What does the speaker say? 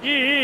一